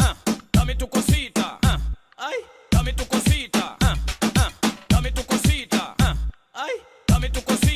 ah, ah, dame tu cosita, ah, ay, dame tu cosita, ah, ah, dame tu cosita, ah, ay, dame tu cosita.